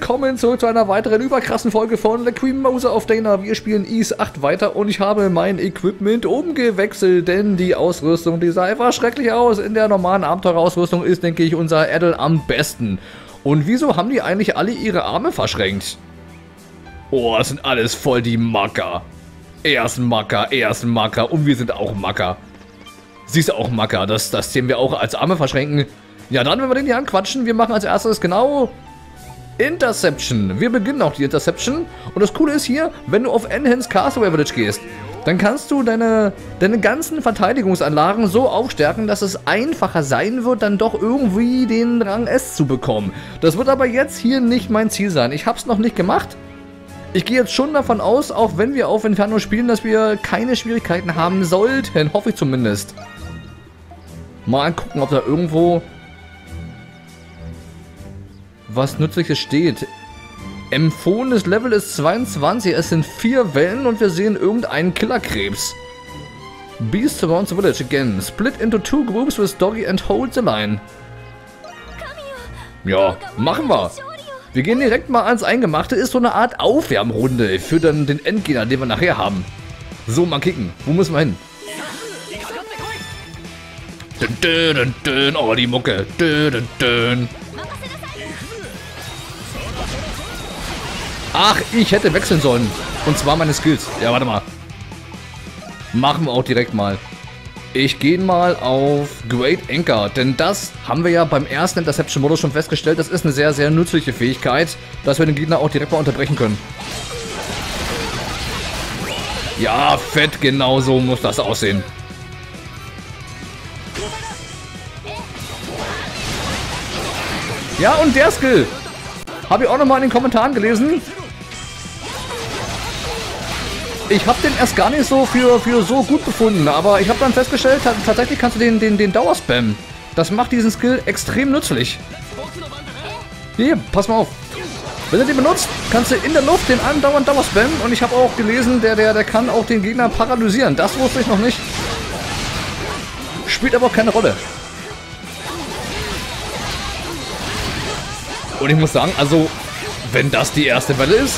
Willkommen zurück zu einer weiteren überkrassen Folge von The Queen Mose of Dana. Wir spielen Ease 8 weiter und ich habe mein Equipment umgewechselt, denn die Ausrüstung, die sah einfach schrecklich aus. In der normalen Abenteurerausrüstung ist, denke ich, unser Adel am besten. Und wieso haben die eigentlich alle ihre Arme verschränkt? Oh, das sind alles voll die Macker. Er ist ein Macker, er ist ein Macker und wir sind auch Macker. Sie ist auch Macker, das, das sehen wir auch als Arme verschränken. Ja, dann, wenn wir den hier anquatschen, wir machen als erstes genau Interception. Wir beginnen auch die Interception. Und das Coole ist hier, wenn du auf Enhance Castaway Village gehst, dann kannst du deine, deine ganzen Verteidigungsanlagen so aufstärken, dass es einfacher sein wird, dann doch irgendwie den Rang S zu bekommen. Das wird aber jetzt hier nicht mein Ziel sein. Ich habe es noch nicht gemacht. Ich gehe jetzt schon davon aus, auch wenn wir auf Inferno spielen, dass wir keine Schwierigkeiten haben sollten. Hoffe ich zumindest. Mal gucken, ob da irgendwo was Nützliches steht. Empfohlenes Level ist 22, es sind vier Wellen und wir sehen irgendeinen Killerkrebs. Beast surrounds the village again. Split into two groups with Doggy and hold the line. Ja, machen wir. Wir gehen direkt mal ans Eingemachte. Ist so eine Art Aufwärmrunde für dann den Endgegner, den wir nachher haben. So, mal kicken. Wo müssen wir hin? Dün, dün, dün. Oh, die Mucke. Dün, dün, dün. Ach, ich hätte wechseln sollen. Und zwar meine Skills. Ja, warte mal. Machen wir auch direkt mal. Ich gehe mal auf Great Anchor, denn das haben wir ja beim ersten Interception-Modus schon festgestellt. Das ist eine sehr, sehr nützliche Fähigkeit, dass wir den Gegner auch direkt mal unterbrechen können. Ja, fett, genau so muss das aussehen. Ja, und der Skill. Habe ich auch nochmal in den Kommentaren gelesen. Ich habe den erst gar nicht so für, für so gut befunden, aber ich habe dann festgestellt, tatsächlich kannst du den, den, den Dauerspam. Das macht diesen Skill extrem nützlich. Hier, pass mal auf. Wenn du den benutzt, kannst du in der Luft den andauernd Dauerspam und ich habe auch gelesen, der, der, der kann auch den Gegner paralysieren. Das wusste ich noch nicht. Spielt aber auch keine Rolle. Und ich muss sagen, also, wenn das die erste Welle ist,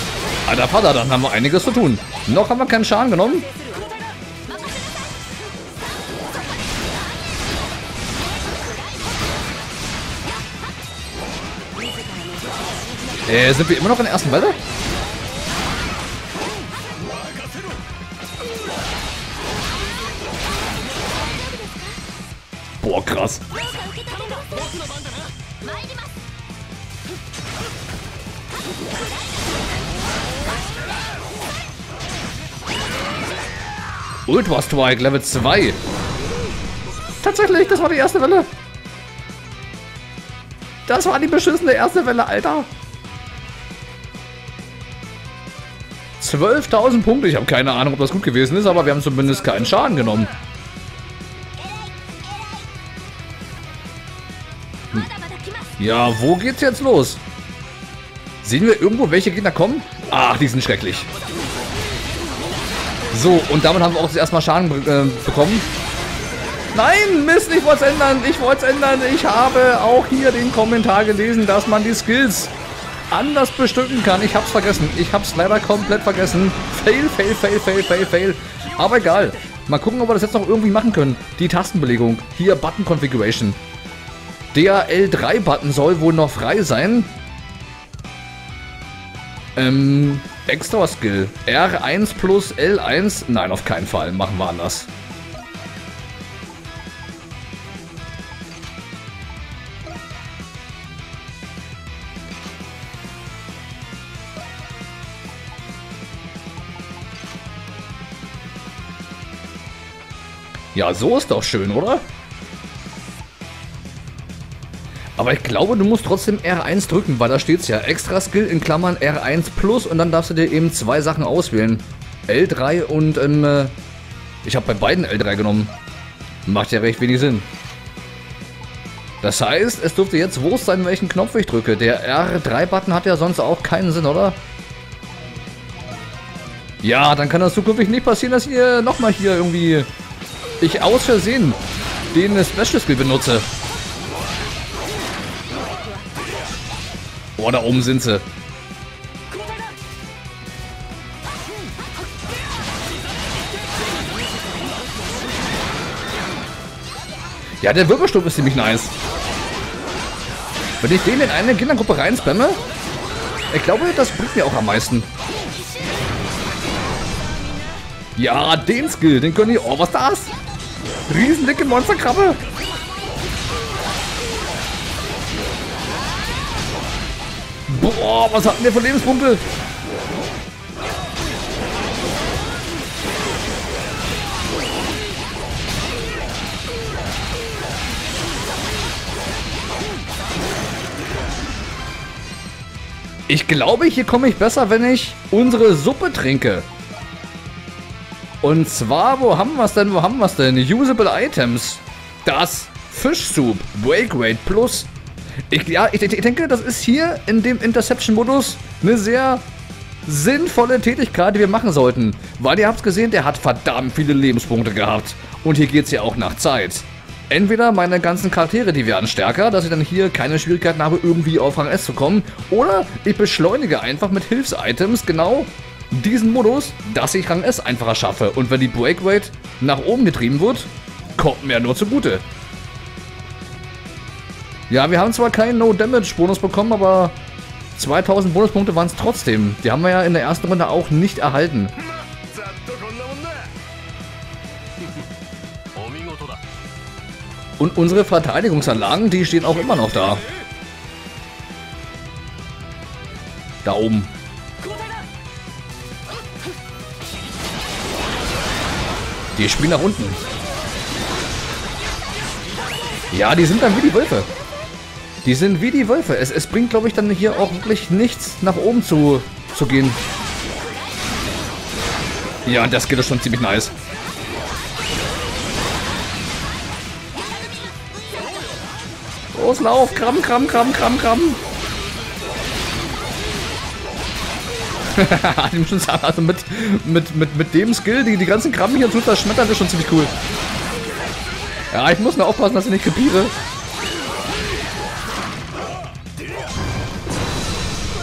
alter Vater, dann haben wir einiges zu tun. Noch haben wir keinen Schaden genommen. Äh, sind wir immer noch in der ersten Welle? Boah, krass. Ultra Strike Level 2. Tatsächlich, das war die erste Welle. Das war die beschissene erste Welle, Alter. 12.000 Punkte. Ich habe keine Ahnung, ob das gut gewesen ist, aber wir haben zumindest keinen Schaden genommen. Hm. Ja, wo geht's jetzt los? Sehen wir irgendwo, welche Gegner kommen? Ach, die sind schrecklich. So, und damit haben wir auch das erste Mal Schaden äh, bekommen. Nein, Mist, ich wollte es ändern. Ich wollte es ändern. Ich habe auch hier den Kommentar gelesen, dass man die Skills anders bestücken kann. Ich hab's vergessen. Ich hab's leider komplett vergessen. Fail, fail, fail, fail, fail, fail. Aber egal. Mal gucken, ob wir das jetzt noch irgendwie machen können. Die Tastenbelegung. Hier Button Configuration. Der L3-Button soll wohl noch frei sein. Ähm, Extra Skill. R1 plus L1. Nein, auf keinen Fall. Machen wir anders. Ja, so ist doch schön, oder? Aber ich glaube, du musst trotzdem R1 drücken, weil da steht es ja. Extra Skill in Klammern R1 Plus und dann darfst du dir eben zwei Sachen auswählen. L3 und ähm, äh, ich habe bei beiden L3 genommen. Macht ja recht wenig Sinn. Das heißt, es dürfte jetzt wurscht sein, welchen Knopf ich drücke. Der R3-Button hat ja sonst auch keinen Sinn, oder? Ja, dann kann das zukünftig nicht passieren, dass ihr nochmal hier irgendwie... Ich aus Versehen den Special Skill benutze. Oh, da oben sind sie. Ja, der Wirbelsturm ist ziemlich nice. Wenn ich den in eine Kindergruppe reinspamme, ich glaube, das bringt mir auch am meisten. Ja, den Skill, den können die... Oh, was ist das? Riesendicke Monsterkrabbe. Boah, was hatten wir für Lebenspunkte? Ich glaube, hier komme ich besser, wenn ich unsere Suppe trinke. Und zwar, wo haben wir es denn? Wo haben wir es denn? Usable Items. Das Fischsoup. Wake Rate Plus. Ich, ja, ich, ich denke, das ist hier in dem Interception-Modus eine sehr sinnvolle Tätigkeit, die wir machen sollten. Weil ihr habt gesehen, der hat verdammt viele Lebenspunkte gehabt. Und hier geht es ja auch nach Zeit. Entweder meine ganzen Charaktere, die werden stärker, dass ich dann hier keine Schwierigkeiten habe, irgendwie auf Rang S zu kommen. Oder ich beschleunige einfach mit Hilfs-Items genau diesen Modus, dass ich Rang S einfacher schaffe. Und wenn die Break Rate nach oben getrieben wird, kommt mir nur zugute. Ja, wir haben zwar keinen No-Damage-Bonus bekommen, aber 2000 Bonuspunkte waren es trotzdem. Die haben wir ja in der ersten Runde auch nicht erhalten. Und unsere Verteidigungsanlagen, die stehen auch immer noch da. Da oben. Die spielen nach unten. Ja, die sind dann wie die Wölfe. Die sind wie die Wölfe. Es, es bringt, glaube ich, dann hier auch wirklich nichts, nach oben zu, zu gehen. Ja, das geht doch schon ziemlich nice. Los, lauf! Kram, kram, kram, kram, kram! also mit, mit, mit, mit dem Skill, die, die ganzen Krabben hier zu zerschmettern, ist schon ziemlich cool. Ja, ich muss nur aufpassen, dass ich nicht krepiere.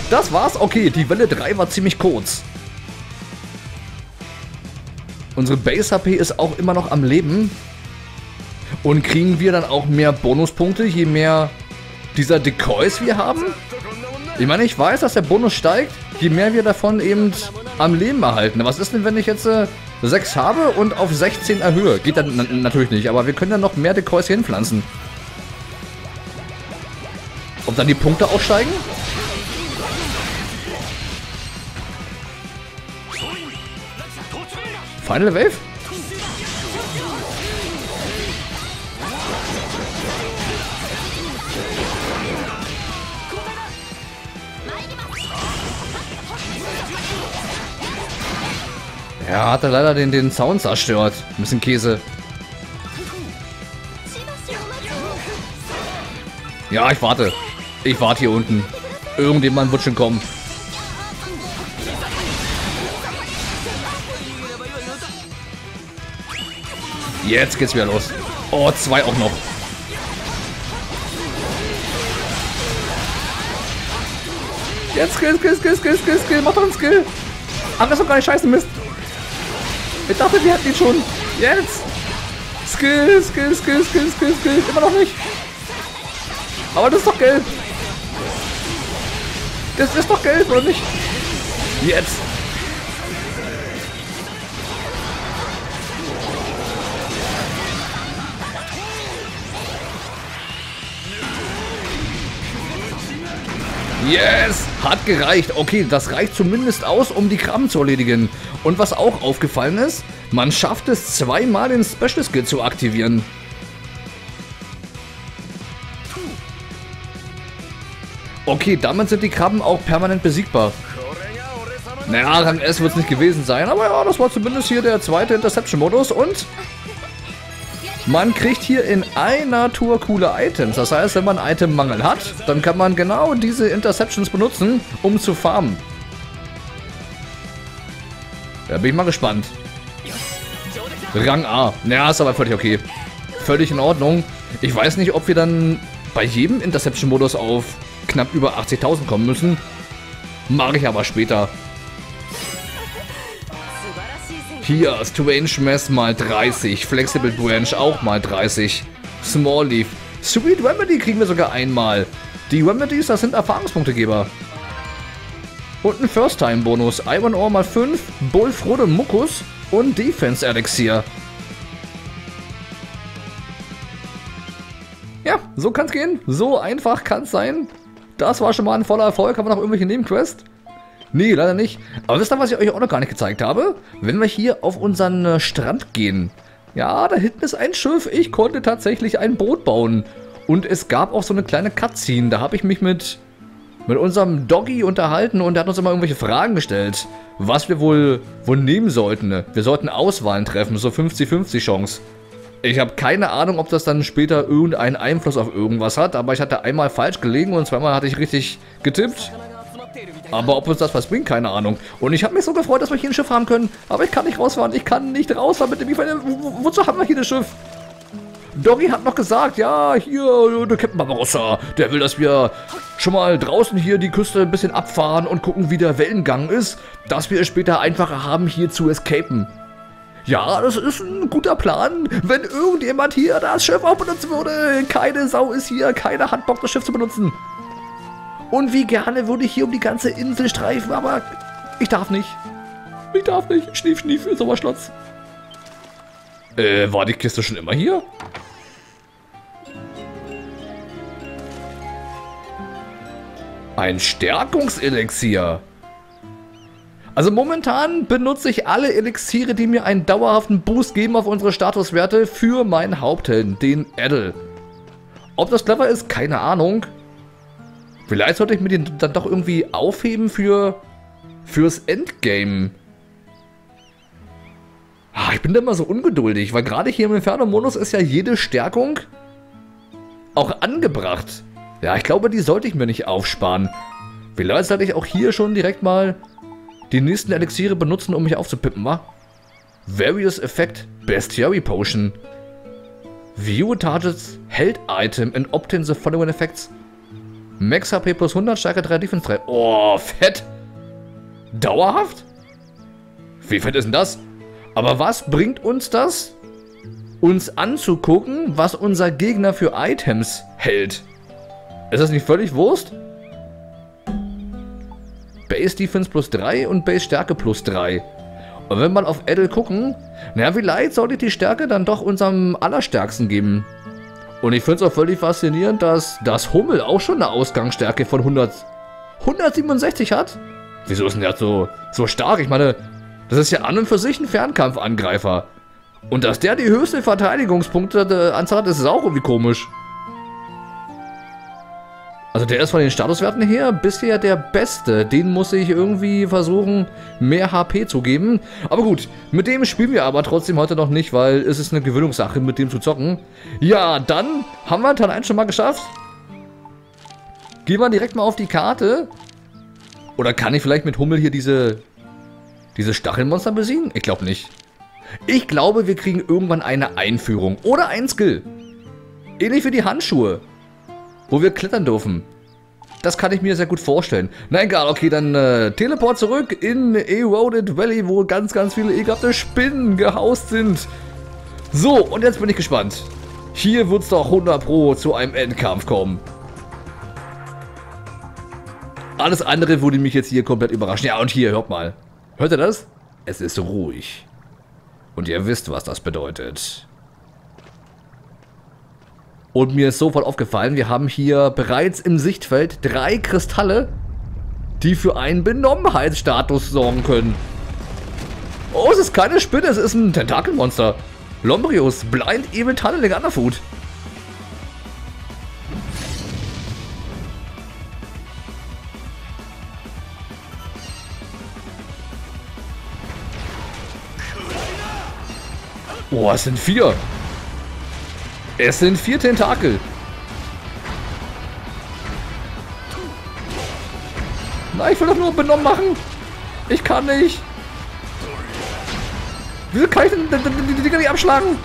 Das war's. Okay, die Welle 3 war ziemlich kurz. Unsere Base-HP ist auch immer noch am Leben. Und kriegen wir dann auch mehr Bonuspunkte, je mehr dieser Decoys wir haben? Ich meine, ich weiß, dass der Bonus steigt, je mehr wir davon eben am Leben erhalten. Was ist denn, wenn ich jetzt äh, 6 habe und auf 16 erhöhe? Geht dann natürlich nicht, aber wir können dann noch mehr Decoys hinpflanzen. Ob dann die Punkte auch steigen? Final Wave? Ja, hat er leider den, den Sound zerstört. Ein bisschen Käse. Ja, ich warte. Ich warte hier unten. Irgendjemand wird schon kommen. Jetzt geht's wieder los. Oh, zwei auch noch. Jetzt Skill, Skill, Skill, Skill, Skill, Skill. Mach doch einen Skill. Ach, das ist doch gar nicht scheiße Mist. Ich dachte, wir hätten ihn schon. Jetzt. Skill, Skill, Skill, Skill, Skill, Skill. Immer noch nicht. Aber das ist doch gelb. Das ist doch gelb, oder nicht? Jetzt. Yes! Hat gereicht. Okay, das reicht zumindest aus, um die Krabben zu erledigen. Und was auch aufgefallen ist, man schafft es zweimal den Special Skill zu aktivieren. Okay, damit sind die Krabben auch permanent besiegbar. Naja, Rang S wird es nicht gewesen sein, aber ja, das war zumindest hier der zweite Interception-Modus und man kriegt hier in einer Tour coole Items. Das heißt, wenn man Itemmangel hat, dann kann man genau diese Interceptions benutzen, um zu farmen. Da bin ich mal gespannt. Rang A. Naja, ist aber völlig okay. Völlig in Ordnung. Ich weiß nicht, ob wir dann bei jedem Interception-Modus auf knapp über 80.000 kommen müssen. Mache ich aber später. Hier, Strange Mess mal 30, Flexible Branch auch mal 30, Small Leaf, Sweet Remedy kriegen wir sogar einmal. Die Remedies, das sind Erfahrungspunktegeber. Und ein First-Time-Bonus, Iron Ore mal 5, Bullfrode Muckus und Defense Elixir. Ja, so kann's gehen. So einfach kann's sein. Das war schon mal ein voller Erfolg. Haben wir noch irgendwelche Nebenquests? Nee, leider nicht. Aber wisst ihr, was ich euch auch noch gar nicht gezeigt habe? Wenn wir hier auf unseren äh, Strand gehen. Ja, da hinten ist ein Schiff. Ich konnte tatsächlich ein Boot bauen. Und es gab auch so eine kleine Cutscene. Da habe ich mich mit, mit unserem Doggy unterhalten und er hat uns immer irgendwelche Fragen gestellt. Was wir wohl, wohl nehmen sollten. Wir sollten Auswahlen treffen. So 50-50 Chance. Ich habe keine Ahnung, ob das dann später irgendeinen Einfluss auf irgendwas hat, aber ich hatte einmal falsch gelegen und zweimal hatte ich richtig getippt. Aber ob uns das was bringt, keine Ahnung. Und ich habe mich so gefreut, dass wir hier ein Schiff haben können. Aber ich kann nicht rausfahren. Ich kann nicht rausfahren mit dem Wo, wozu haben wir hier das Schiff? Doggy hat noch gesagt, ja, hier, der Captain Barbarossa, der will, dass wir schon mal draußen hier die Küste ein bisschen abfahren und gucken, wie der Wellengang ist, dass wir es später einfacher haben, hier zu escapen. Ja, das ist ein guter Plan, wenn irgendjemand hier das Schiff auch benutzen würde. Keine Sau ist hier, keiner hat Bock, das Schiff zu benutzen. Und wie gerne würde ich hier um die ganze Insel streifen, aber ich darf nicht. Ich darf nicht. Schnief, schnief, Sommerschlotz. Äh, war die Kiste schon immer hier? Ein Stärkungselixier. Also momentan benutze ich alle Elixiere, die mir einen dauerhaften Boost geben auf unsere Statuswerte für meinen Haupthelden, den Edel. Ob das clever ist, keine Ahnung. Vielleicht sollte ich mir den dann doch irgendwie aufheben für fürs Endgame. Ah, ich bin da immer so ungeduldig, weil gerade hier im Inferno-Modus ist ja jede Stärkung auch angebracht. Ja, ich glaube, die sollte ich mir nicht aufsparen. Vielleicht sollte ich auch hier schon direkt mal die nächsten Elixiere benutzen, um mich aufzupippen, wa? Various Effect Bestiary Potion. View Targets Held Item and obtain the following effects. Max HP plus 100, Stärke 3, Defense 3. Oh, fett. Dauerhaft? Wie fett ist denn das? Aber was bringt uns das? Uns anzugucken, was unser Gegner für Items hält. Ist das nicht völlig Wurst? Base Defense plus 3 und Base Stärke plus 3. Und wenn wir mal auf Edel gucken, naja, vielleicht sollte die Stärke dann doch unserem Allerstärksten geben. Und ich finde es auch völlig faszinierend, dass das Hummel auch schon eine Ausgangsstärke von 100, 167 hat. Wieso ist denn der so, so stark? Ich meine, das ist ja an und für sich ein Fernkampfangreifer. Und dass der die höchste Verteidigungspunkte Anzahl hat, ist auch irgendwie komisch. Also der ist von den Statuswerten her bisher der beste. Den muss ich irgendwie versuchen, mehr HP zu geben. Aber gut, mit dem spielen wir aber trotzdem heute noch nicht, weil es ist eine Gewöhnungssache, mit dem zu zocken. Ja, dann haben wir Teil 1 schon mal geschafft. Gehen wir direkt mal auf die Karte. Oder kann ich vielleicht mit Hummel hier diese, diese Stachelmonster besiegen? Ich glaube nicht. Ich glaube, wir kriegen irgendwann eine Einführung oder ein Skill. Ähnlich wie die Handschuhe wo wir klettern dürfen. Das kann ich mir sehr gut vorstellen. Na egal, okay, dann äh, Teleport zurück in Eroded Valley, wo ganz, ganz viele ekelhafte Spinnen gehaust sind. So, und jetzt bin ich gespannt. Hier wird es doch 100 Pro zu einem Endkampf kommen. Alles andere würde mich jetzt hier komplett überraschen. Ja, und hier, hört mal. Hört ihr das? Es ist ruhig. Und ihr wisst, was das bedeutet. Und mir ist sofort aufgefallen, wir haben hier bereits im Sichtfeld drei Kristalle, die für einen Benommenheitsstatus sorgen können. Oh, es ist keine Spinne, es ist ein Tentakelmonster. Lombrius, Blind Evil Tunneling Underfoot. Oh, es sind vier. Es sind vier Tentakel. Nein, ich will doch nur benommen machen. Ich kann nicht. Wieso kann ich denn die, Dinger nicht abschlagen?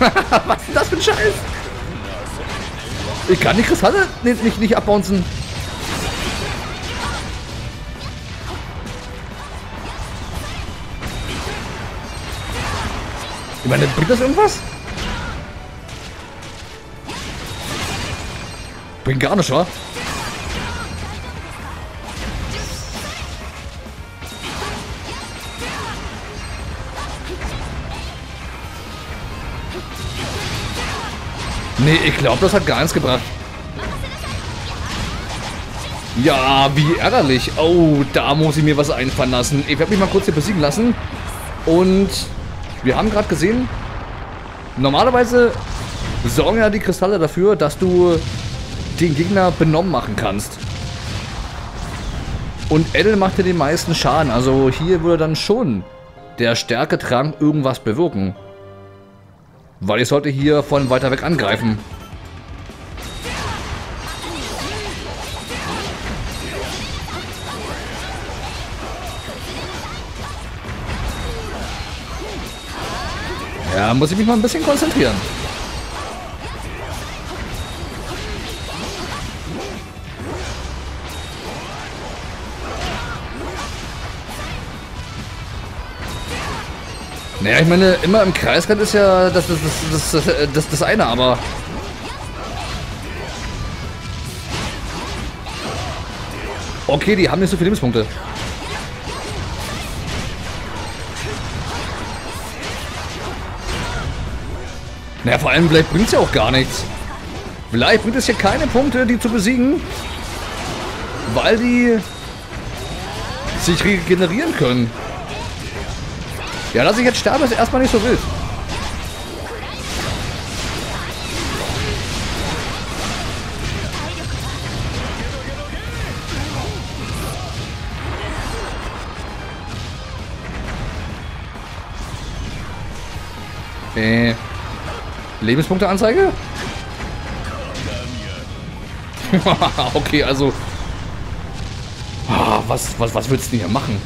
Was ist das für ein Scheiß? Ich kann die Kristalle nicht, nicht, nicht abbouncen. Ich meine, bringt das irgendwas? Bringt gar nichts, wa? Nee, ich glaube, das hat gar nichts gebracht. Ja, wie ärgerlich. Oh, da muss ich mir was einfallen lassen. Ich werde mich mal kurz hier besiegen lassen. Und wir haben gerade gesehen, normalerweise sorgen ja die Kristalle dafür, dass du den Gegner benommen machen kannst. Und Edel macht dir den meisten Schaden. Also hier würde dann schon der Stärketrank irgendwas bewirken. Weil ich sollte hier von weiter weg angreifen. Ja, muss ich mich mal ein bisschen konzentrieren. Naja, ich meine, immer im Kreisrennen ist ja das, das, das, das, das, das eine, aber... Okay, die haben nicht so viele Lebenspunkte. Naja, vor allem, vielleicht bringt es ja auch gar nichts. Vielleicht bringt es hier keine Punkte, die zu besiegen. Weil die sich regenerieren können. Ja, dass ich jetzt sterbe, ist erstmal nicht so wild. Äh. Lebenspunkteanzeige? okay, also. Ah, was, was, was willst du denn hier machen?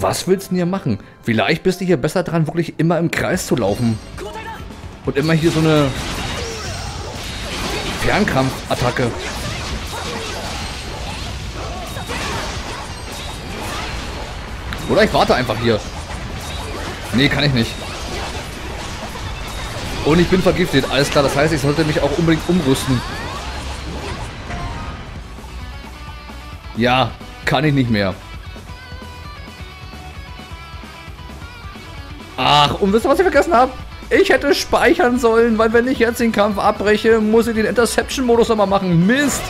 Was willst du denn hier machen? Vielleicht bist du hier besser dran, wirklich immer im Kreis zu laufen. Und immer hier so eine Fernkampfattacke. Oder ich warte einfach hier. Nee, kann ich nicht. Und ich bin vergiftet. Alles klar, das heißt, ich sollte mich auch unbedingt umrüsten. Ja, kann ich nicht mehr. Ach, und wisst ihr, was ich vergessen habe? Ich hätte speichern sollen, weil wenn ich jetzt den Kampf abbreche, muss ich den Interception-Modus nochmal machen. Mist!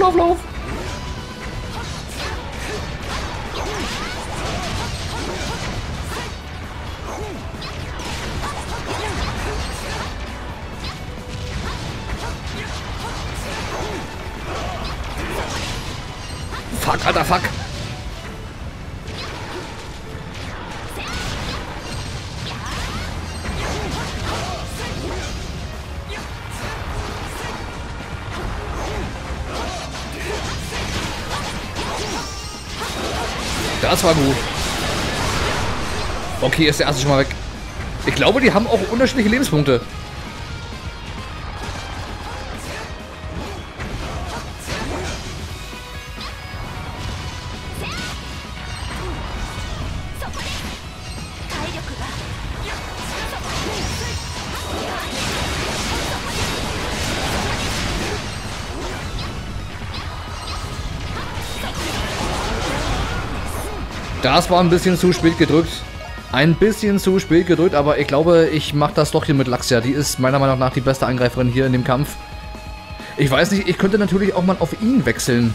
Lauf, lauf. Fuck, alter, fuck. Das war gut. Okay, ist der erste schon mal weg. Ich glaube, die haben auch unterschiedliche Lebenspunkte. Das war ein bisschen zu spät gedrückt. Ein bisschen zu spät gedrückt, aber ich glaube, ich mache das doch hier mit Laxia. Die ist meiner Meinung nach die beste Angreiferin hier in dem Kampf. Ich weiß nicht, ich könnte natürlich auch mal auf ihn wechseln.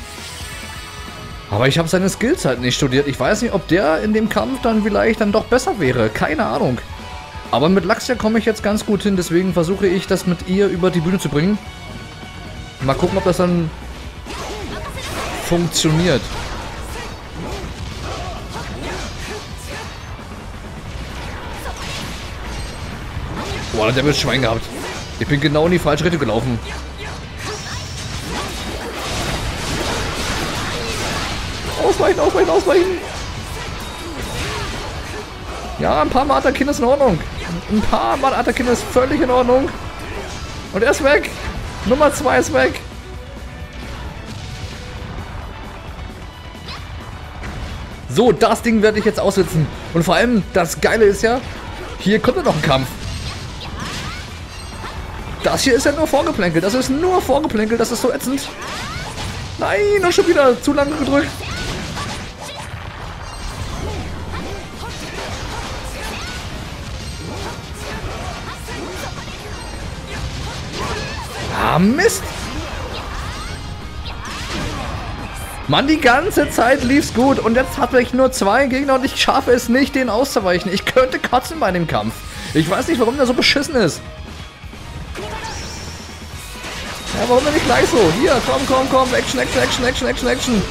Aber ich habe seine Skills halt nicht studiert. Ich weiß nicht, ob der in dem Kampf dann vielleicht dann doch besser wäre. Keine Ahnung. Aber mit Laxia komme ich jetzt ganz gut hin, deswegen versuche ich das mit ihr über die Bühne zu bringen. Mal gucken, ob das dann funktioniert. Boah, der wird Schwein gehabt. Ich bin genau in die falsche Richtung gelaufen. Ausweichen, ausweichen, ausweichen. Ja, ein paar Mal attackieren ist in Ordnung. Ein paar Mal attackieren ist völlig in Ordnung. Und er ist weg. Nummer 2 ist weg. So, das Ding werde ich jetzt aussitzen. Und vor allem, das Geile ist ja, hier kommt ja noch ein Kampf. Das hier ist ja nur vorgeplänkelt. Das ist nur vorgeplänkelt. Das ist so ätzend. Nein, noch schon wieder zu lange gedrückt. Ah, Mist. Mann, die ganze Zeit lief's gut und jetzt habe ich nur zwei Gegner und ich schaffe es nicht, den auszuweichen. Ich könnte kotzen bei dem Kampf. Ich weiß nicht, warum der so beschissen ist. Ja, warum denn nicht gleich so? Hier, komm, komm, komm, Action, Action, Action, Action, Action, Action.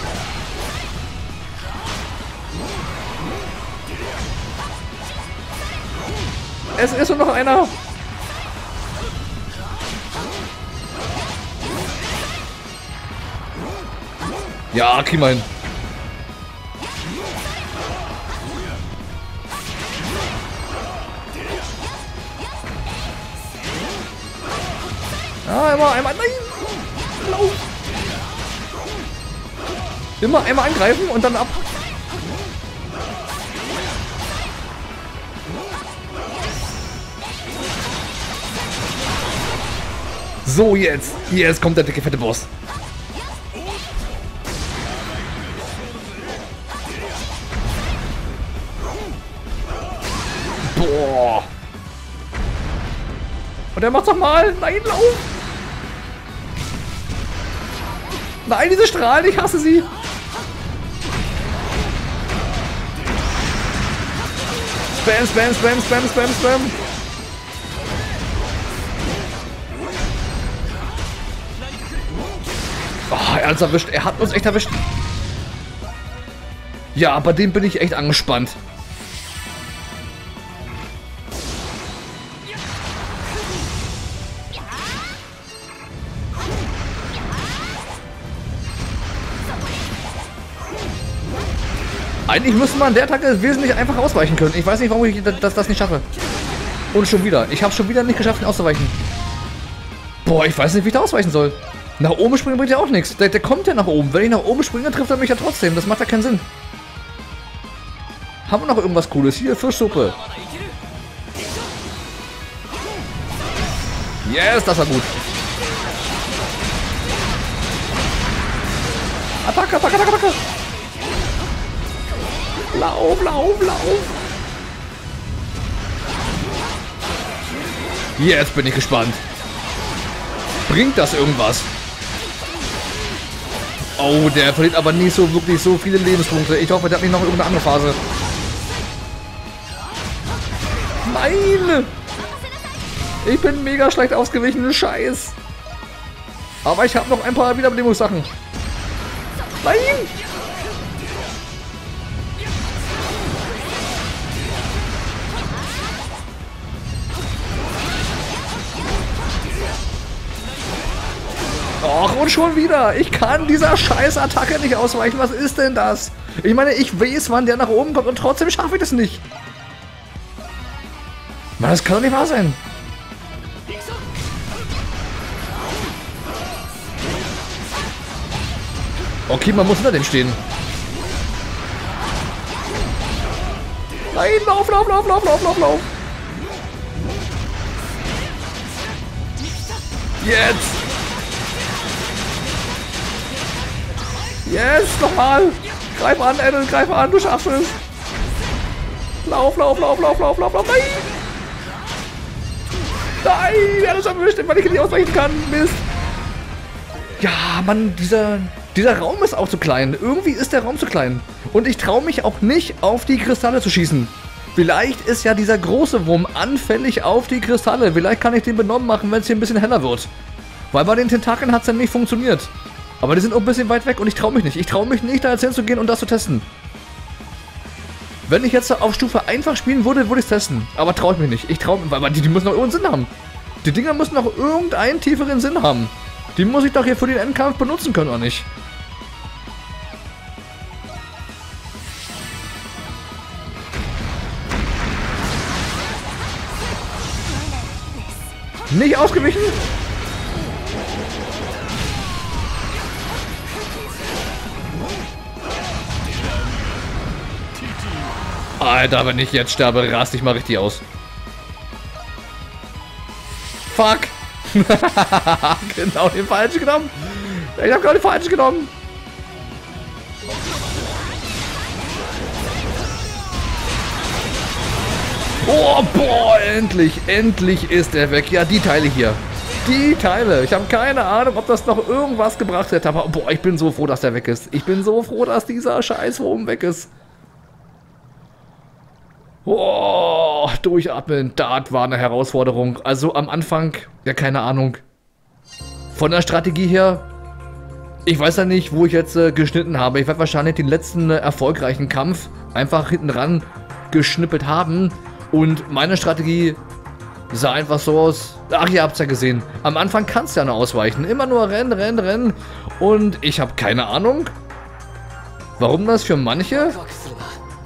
Es ist nur noch einer. Ja, krieg mal hin. Immer einmal angreifen und dann ab. So, jetzt. Jetzt kommt der dicke, fette Boss. Boah. Und er macht doch mal. Nein, lauf. Nein, diese Strahlen, ich hasse sie. Spam, spam, spam, spam, spam, spam. Oh, er hat uns erwischt. Er hat uns echt erwischt. Ja, bei dem bin ich echt angespannt. Eigentlich müsste man der Attacke wesentlich einfach ausweichen können. Ich weiß nicht, warum ich das, das nicht schaffe. Und schon wieder. Ich habe schon wieder nicht geschafft, ihn auszuweichen. Boah, ich weiß nicht, wie ich da ausweichen soll. Nach oben springen bringt ja auch nichts. Der, der kommt ja nach oben. Wenn ich nach oben springe, trifft er mich ja trotzdem. Das macht ja keinen Sinn. Haben wir noch irgendwas Cooles? Hier, Fischsuppe. Yes, das war gut. Attacke, Attacke, Attacke, Attacke. Lauf, lauf, lauf. Jetzt bin ich gespannt. Bringt das irgendwas? Oh, der verliert aber nicht so wirklich so viele Lebenspunkte. Ich hoffe, der hat nicht noch irgendeine andere Phase. Nein! Ich bin mega schlecht ausgewichen. Scheiß. Aber ich habe noch ein paar Wiederbelebungssachen. Nein! Och, und schon wieder. Ich kann dieser scheiß Attacke nicht ausweichen. Was ist denn das? Ich meine, ich weiß, wann der nach oben kommt und trotzdem schaffe ich das nicht. Mann, das kann doch nicht wahr sein. Okay, man muss hinter dem stehen. Nein, lauf, lauf, lauf, lauf, lauf, lauf, lauf. Jetzt! Yes, nochmal. Greif an, Edel, greif an, du schaffst es. Lauf, lauf, lauf, lauf, lauf, lauf, lauf. Nein! Nein, er ist erwischt, weil ich nicht ausweichen kann. Mist. Ja, Mann, dieser, dieser Raum ist auch zu klein. Irgendwie ist der Raum zu klein. Und ich traue mich auch nicht, auf die Kristalle zu schießen. Vielleicht ist ja dieser große Wurm anfällig auf die Kristalle. Vielleicht kann ich den benommen machen, wenn es hier ein bisschen heller wird. Weil bei den Tentakeln hat es dann nicht funktioniert. Aber die sind auch ein bisschen weit weg und ich traue mich nicht. Ich traue mich nicht, da jetzt hinzugehen und das zu testen. Wenn ich jetzt auf Stufe einfach spielen würde, würde ich es testen. Aber traue ich mich nicht. Ich traue mich, weil die, die müssen doch irgendeinen Sinn haben. Die Dinger müssen doch irgendeinen tieferen Sinn haben. Die muss ich doch hier für den Endkampf benutzen können, oder nicht? Nicht ausgewichen? Alter, wenn ich jetzt sterbe, raste ich mal richtig aus. Fuck! genau den falschen genommen. Ich habe gerade den falschen genommen. Oh, boah, endlich, endlich ist er weg. Ja, die Teile hier. Die Teile. Ich habe keine Ahnung, ob das noch irgendwas gebracht hätte. Aber boah, ich bin so froh, dass der weg ist. Ich bin so froh, dass dieser Scheißwurm weg ist. Oh, durchatmen. Das war eine Herausforderung. Also am Anfang, ja keine Ahnung. Von der Strategie her, ich weiß ja nicht, wo ich jetzt äh, geschnitten habe. Ich werde wahrscheinlich den letzten äh, erfolgreichen Kampf einfach hinten ran geschnippelt haben. Und meine Strategie sah einfach so aus. Ach, ihr habt es ja gesehen. Am Anfang kannst du ja nur ausweichen. Immer nur rennen, rennen, rennen. Und ich habe keine Ahnung, warum das für manche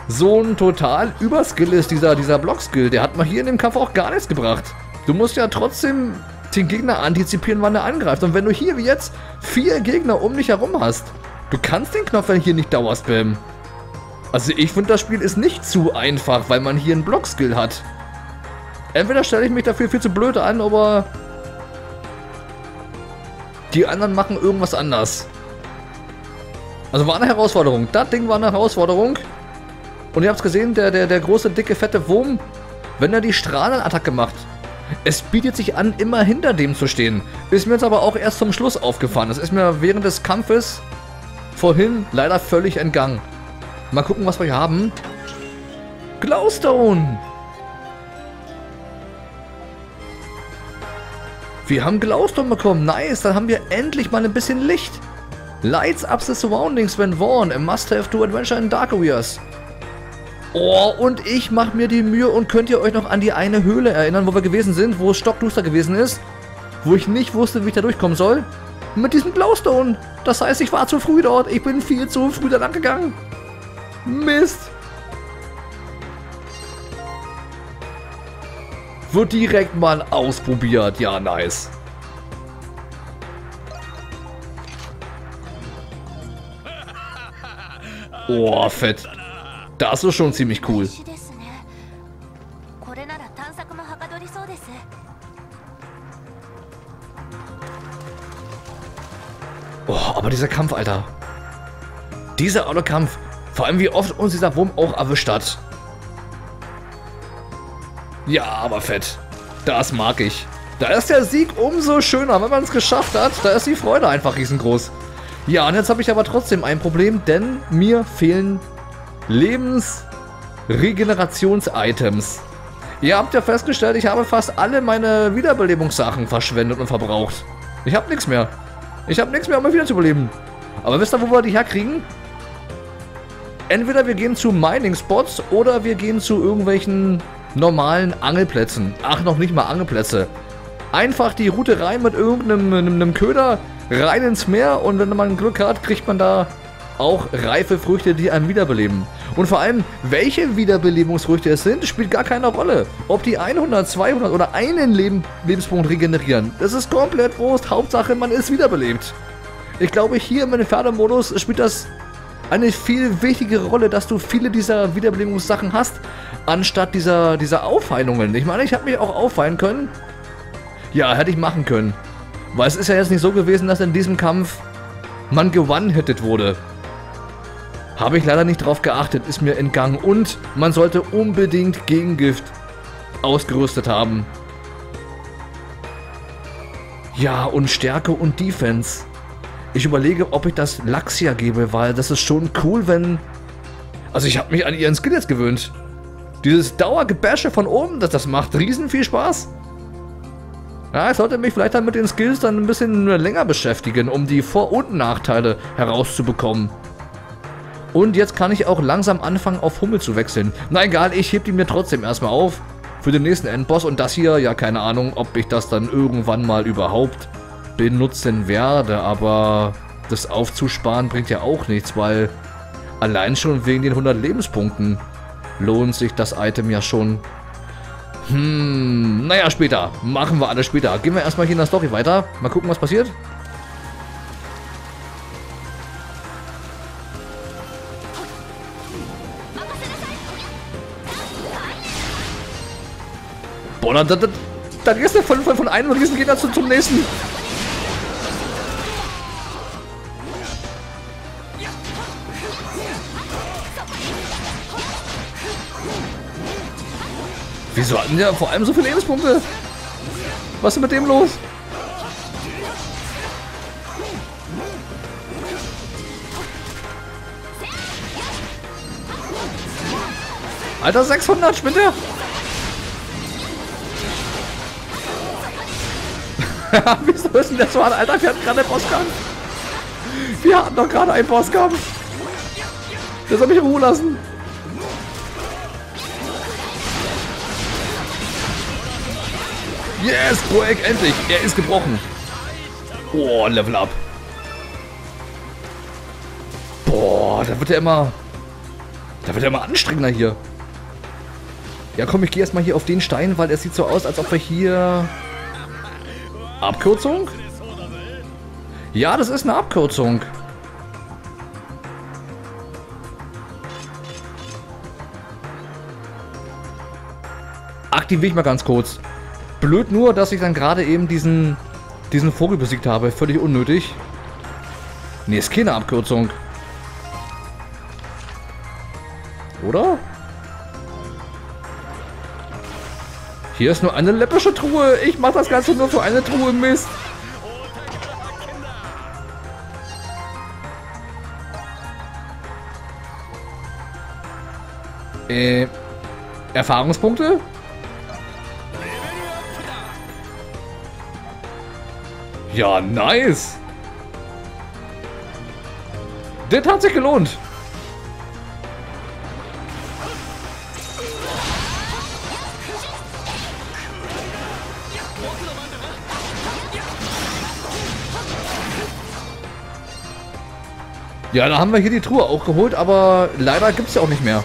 so ein total Überskill ist, dieser, dieser Block-Skill. Der hat mal hier in dem Kampf auch gar nichts gebracht. Du musst ja trotzdem den Gegner antizipieren, wann er angreift. Und wenn du hier wie jetzt vier Gegner um dich herum hast, du kannst den Knopf hier nicht dauerspammen. Also ich finde, das Spiel ist nicht zu einfach, weil man hier einen Block-Skill hat. Entweder stelle ich mich dafür viel zu blöd an, aber die anderen machen irgendwas anders. Also war eine Herausforderung. Das Ding war eine Herausforderung. Und ihr habt es gesehen, der, der, der große, dicke, fette Wurm, wenn er die Strahlenattacke macht, es bietet sich an, immer hinter dem zu stehen. Ist mir jetzt aber auch erst zum Schluss aufgefallen. Das ist mir während des Kampfes vorhin leider völlig entgangen. Mal gucken, was wir hier haben. Glowstone! Wir haben Glowstone bekommen. Nice, dann haben wir endlich mal ein bisschen Licht. Lights up the surroundings when worn. A must have to adventure in dark areas. Oh, und ich mache mir die Mühe und könnt ihr euch noch an die eine Höhle erinnern, wo wir gewesen sind, wo es stockduster gewesen ist? Wo ich nicht wusste, wie ich da durchkommen soll? Mit diesem Glowstone. Das heißt, ich war zu früh dort. Ich bin viel zu früh da lang gegangen. Mist. Wird direkt mal ausprobiert. Ja, nice. Oh, fett. Das ist schon ziemlich cool. Oh, aber dieser Kampf, Alter. Dieser olle Kampf. Vor allem, wie oft uns dieser Wurm auch erwischt hat. Ja, aber fett. Das mag ich. Da ist der Sieg umso schöner, wenn man es geschafft hat. Da ist die Freude einfach riesengroß. Ja, und jetzt habe ich aber trotzdem ein Problem, denn mir fehlen Lebensregenerations-Items. Ihr habt ja festgestellt, ich habe fast alle meine Wiederbelebungssachen verschwendet und verbraucht. Ich habe nichts mehr. Ich habe nichts mehr, um mich wiederzubeleben. Aber wisst ihr, wo wir die herkriegen? Entweder wir gehen zu Mining-Spots oder wir gehen zu irgendwelchen normalen Angelplätzen. Ach, noch nicht mal Angelplätze. Einfach die Route rein mit irgendeinem einem Köder, rein ins Meer und wenn man Glück hat, kriegt man da auch reife Früchte, die einen wiederbeleben. Und vor allem, welche Wiederbelebungsfrüchte es sind, spielt gar keine Rolle. Ob die 100, 200 oder einen Leben Lebenspunkt regenerieren, das ist komplett Wurst. Hauptsache, man ist wiederbelebt. Ich glaube, hier im Inferno-Modus spielt das eine viel wichtigere Rolle, dass du viele dieser Wiederbelebungssachen hast, anstatt dieser, dieser Aufheilungen. Ich meine, ich habe mich auch aufheilen können. Ja, hätte ich machen können. Weil es ist ja jetzt nicht so gewesen, dass in diesem Kampf man geone-hitted wurde. Habe ich leider nicht drauf geachtet, ist mir entgangen. Und man sollte unbedingt Gegengift ausgerüstet haben. Ja, und Stärke und Defense. Ich überlege, ob ich das Laxia gebe, weil das ist schon cool, wenn... Also ich habe mich an ihren Skill jetzt gewöhnt. Dieses Dauergebäsche von oben, das, das macht riesen viel Spaß. Ja, ich sollte mich vielleicht dann mit den Skills dann ein bisschen länger beschäftigen, um die Vor- und Nachteile herauszubekommen. Und jetzt kann ich auch langsam anfangen, auf Hummel zu wechseln. Na egal, ich heb die mir trotzdem erstmal auf für den nächsten Endboss. Und das hier, ja keine Ahnung, ob ich das dann irgendwann mal überhaupt benutzen werde. Aber das aufzusparen bringt ja auch nichts, weil allein schon wegen den 100 Lebenspunkten lohnt sich das Item ja schon. Hm, naja, später. Machen wir alles später. Gehen wir erstmal hier in der Story weiter. Mal gucken, was passiert. Boah, dann, dann, dann gehst du von, von, von einem Riesengegner zu, zum nächsten. Wieso hatten der vor allem so viele Lebenspunkte? Was ist mit dem los? Alter, 600, spinnt er? Wieso ist denn der so hart? Alter, wir hatten gerade einen Bosskampf. Wir hatten doch gerade einen Bosskampf. Der soll mich in Ruhe lassen. Yes, Projekt, endlich. Er ist gebrochen. Oh, Level up. Boah, da wird er immer... Da wird er immer anstrengender hier. Ja, komm, ich gehe erstmal hier auf den Stein, weil es sieht so aus, als ob wir hier... Abkürzung? Ja, das ist eine Abkürzung. Aktiviere ich mal ganz kurz. Blöd nur, dass ich dann gerade eben diesen, diesen Vogel besiegt habe. Völlig unnötig. Nee, ist keine Abkürzung. Oder? Hier ist nur eine läppische Truhe. Ich mache das Ganze nur für eine Truhe Mist. Äh, Erfahrungspunkte? Ja, nice. Das hat sich gelohnt. Ja, da haben wir hier die Truhe auch geholt, aber leider gibt es ja auch nicht mehr.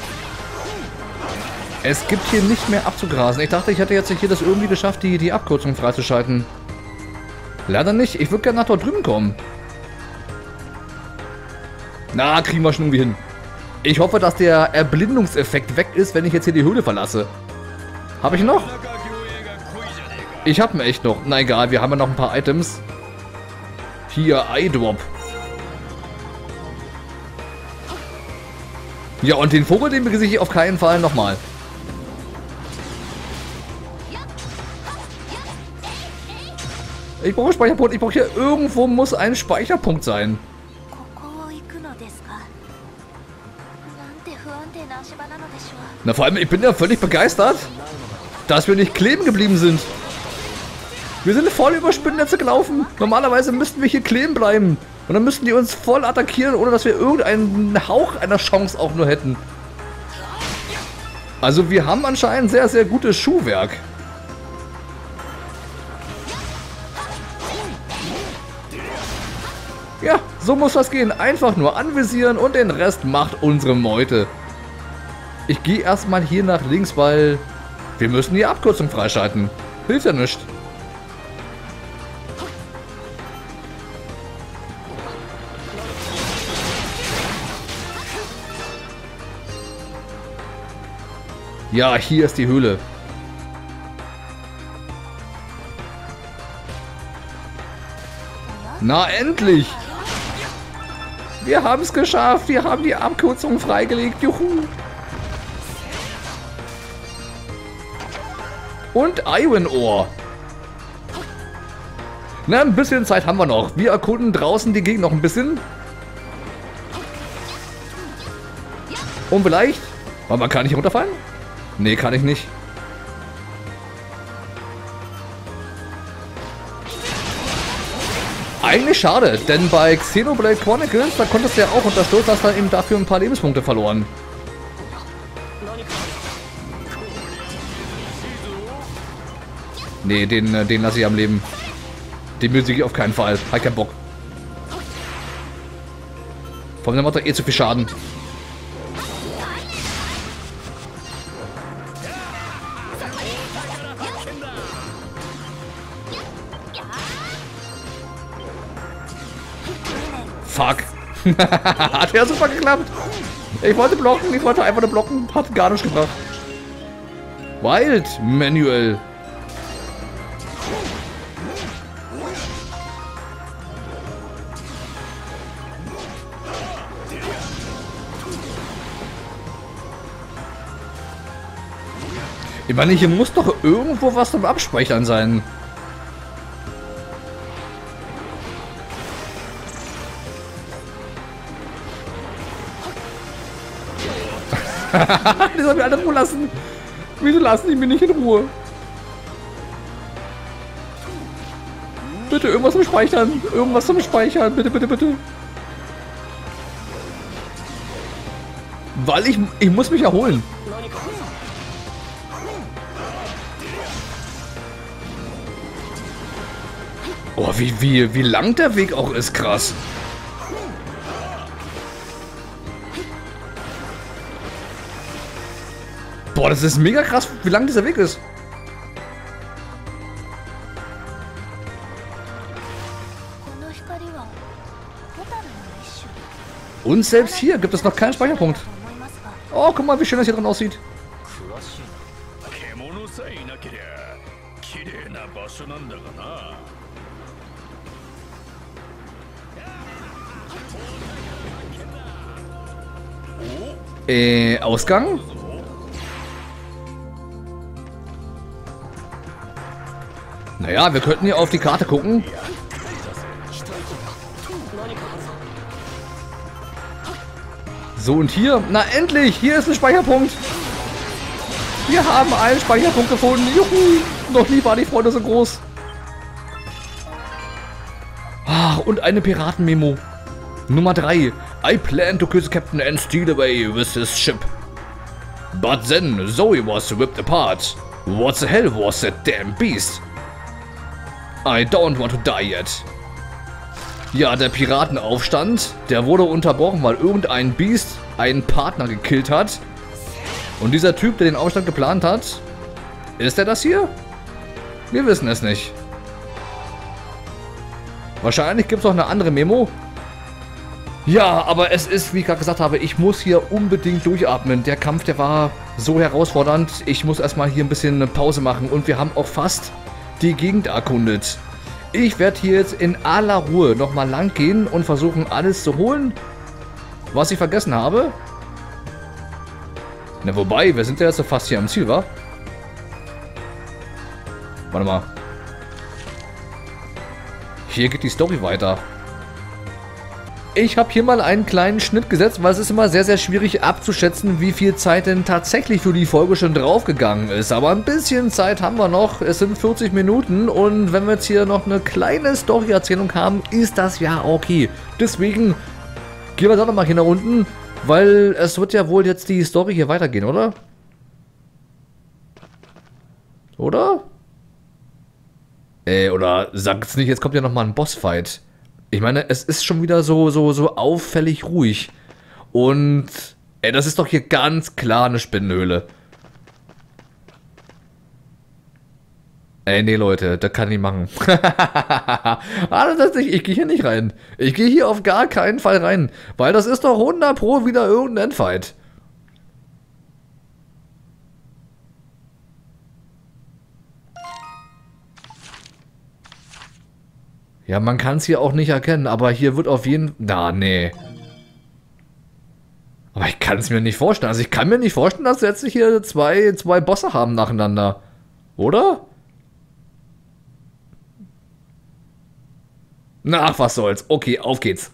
Es gibt hier nicht mehr abzugrasen. Ich dachte, ich hätte jetzt hier das irgendwie geschafft, die, die Abkürzung freizuschalten. Leider nicht. Ich würde gerne nach dort drüben kommen. Na, kriegen wir schon irgendwie hin. Ich hoffe, dass der Erblindungseffekt weg ist, wenn ich jetzt hier die Höhle verlasse. Habe ich noch? Ich habe mir echt noch. Na egal, wir haben ja noch ein paar Items. Hier, Eyedrop. Ja, und den Vogel, den besiege ich auf keinen Fall nochmal. Ich brauche Speicherpunkt. Ich brauche hier irgendwo muss ein Speicherpunkt sein. Na vor allem, ich bin ja völlig begeistert, dass wir nicht kleben geblieben sind. Wir sind voll über Spinnennetze gelaufen. Normalerweise müssten wir hier kleben bleiben. Und dann müssten die uns voll attackieren, ohne dass wir irgendeinen Hauch einer Chance auch nur hätten. Also wir haben anscheinend sehr, sehr gutes Schuhwerk. Ja, so muss das gehen. Einfach nur anvisieren und den Rest macht unsere Meute. Ich gehe erstmal hier nach links, weil wir müssen die Abkürzung freischalten. Hilft ja nichts. Ja, hier ist die Höhle. Na, endlich! Wir haben es geschafft. Wir haben die Abkürzung freigelegt. Juhu. Und Iron-Ohr. Na, ein bisschen Zeit haben wir noch. Wir erkunden draußen die Gegend noch ein bisschen. Und vielleicht... Aber man kann nicht runterfallen? Nee, kann ich nicht. Eigentlich schade, denn bei Xenoblade Chronicles, da konntest du ja auch unterstützen, hast dann eben dafür ein paar Lebenspunkte verloren. Nee, den, äh, den lasse ich am Leben. Den besiege ich auf keinen Fall. Hat keinen Bock. Vor allem macht doch eh zu viel Schaden. Fuck. Hat ja super geklappt. Ich wollte blocken, ich wollte einfach nur blocken. Hat gar nichts gebracht. Wild Manual. Ich meine, hier muss doch irgendwo was zum Abspeichern sein. Die sollen wir alle in Ruhe lassen. Wieso lassen die mich nicht in Ruhe? Bitte irgendwas zum Speichern. Irgendwas zum Speichern. Bitte, bitte, bitte. Weil ich, ich muss mich erholen. Oh, wie, wie, wie lang der Weg auch ist, krass. Boah, das ist mega krass, wie lang dieser Weg ist. Und selbst hier gibt es noch keinen Speicherpunkt. Oh, guck mal, wie schön das hier drin aussieht. Äh, Ausgang? Naja, wir könnten hier auf die Karte gucken. So, und hier, na endlich, hier ist ein Speicherpunkt. Wir haben einen Speicherpunkt gefunden. Juhu, noch nie war die Freude so groß. Ah, und eine Piratenmemo. Nummer 3. I plan to kill captain and steal away with his ship. But then Zoe was ripped apart. What the hell was that damn beast? I don't want to die yet. Ja, der Piratenaufstand, der wurde unterbrochen, weil irgendein Biest einen Partner gekillt hat. Und dieser Typ, der den Aufstand geplant hat, ist er das hier? Wir wissen es nicht. Wahrscheinlich gibt es auch eine andere Memo, ja, aber es ist, wie ich gerade gesagt habe, ich muss hier unbedingt durchatmen. Der Kampf, der war so herausfordernd. Ich muss erstmal hier ein bisschen eine Pause machen. Und wir haben auch fast die Gegend erkundet. Ich werde hier jetzt in aller Ruhe nochmal lang gehen und versuchen alles zu holen, was ich vergessen habe. Na wobei, wir sind ja jetzt so fast hier am Ziel, wa? Warte mal. Hier geht die Story weiter. Ich habe hier mal einen kleinen Schnitt gesetzt, weil es ist immer sehr, sehr schwierig abzuschätzen, wie viel Zeit denn tatsächlich für die Folge schon draufgegangen ist. Aber ein bisschen Zeit haben wir noch. Es sind 40 Minuten und wenn wir jetzt hier noch eine kleine Story-Erzählung haben, ist das ja okay. Deswegen gehen wir doch nochmal hier nach unten, weil es wird ja wohl jetzt die Story hier weitergehen, oder? Oder? Äh, oder sagt's nicht, jetzt kommt ja nochmal ein Bossfight. Ich meine, es ist schon wieder so, so, so auffällig ruhig. Und, ey, das ist doch hier ganz klar eine Spinnenhöhle. Ey, nee, Leute, das kann ich machen. ah, das nicht, ich gehe hier nicht rein. Ich gehe hier auf gar keinen Fall rein. Weil das ist doch 100 pro wieder irgendein Endfight. Ja, man kann es hier auch nicht erkennen, aber hier wird auf jeden... Na, nee. Aber ich kann es mir nicht vorstellen. Also ich kann mir nicht vorstellen, dass wir jetzt hier zwei, zwei Bosse haben nacheinander. Oder? Na, ach, was soll's. Okay, auf geht's.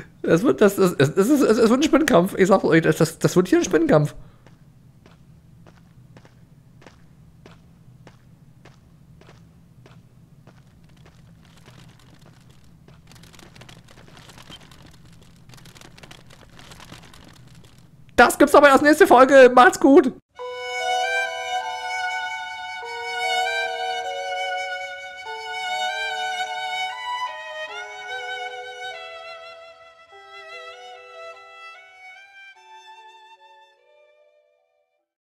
das wird, das, das, das, das, ist, es wird ein Spinnenkampf. Ich sag euch, das, das, das wird hier ein Spinnenkampf. Das gibt's aber erst nächste Folge. Macht's gut.